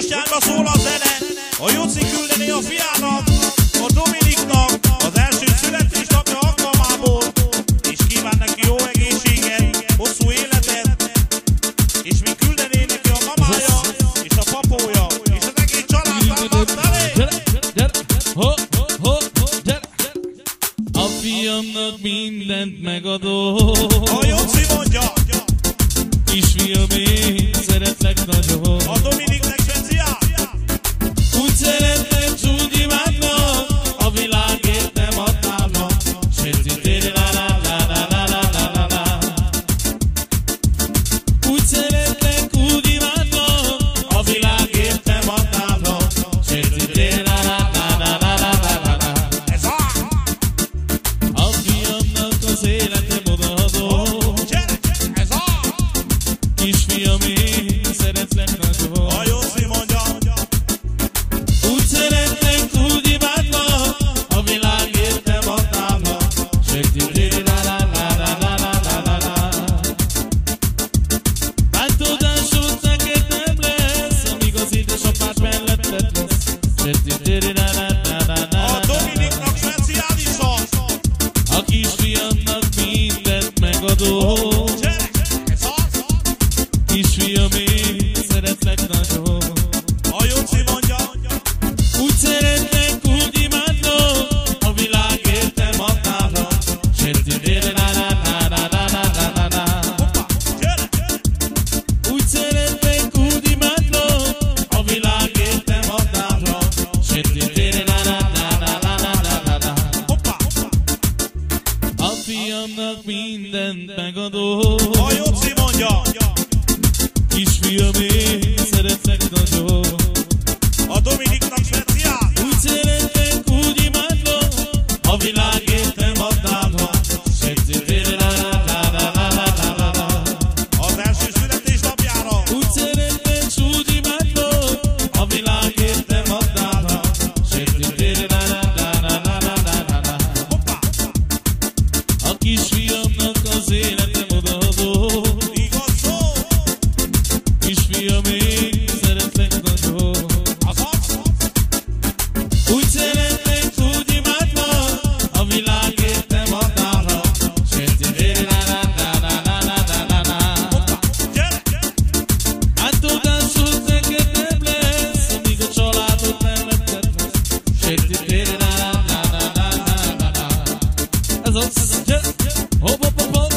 Sebestyánra szól a zene, a Juci küldeni a fiának, a Dominiknak az első születésnapja alkalmából, és kíván neki jó egészséget, hosszú életet, és mi küldeni neki a mamája, és a papója, és az egész családnak A fiamnak mindent megadó. A Jóci mondja! Kisfiam, én szeretlek nagyon. kisfiamnak mindent megadó. mindent megadó. A Jóci mondja! Kisfiam, én szeretlek nagyon. A Dominiknak speciál! Úgy szeretlek, úgy imádlak, a világért nem adnám, ha az első születésnapjára. Úgy szeretlek, úgy imádlak, a világért nem adnám, ha Hoppá! A kisfiamnak az életem oda volt. Igaz szó? Kisfiam, én szeretlek nagyon. Azaz? Úgy szeretlek, úgy imádva, a világért nem adnál, ha sejtjél, na na na na na na na na. Hát tudásod neked nem lesz, amíg a családod nem vetted vesz. Sejtjél, na na na na na na na. Azaz? Azaz? Ho, ho, ho, ho.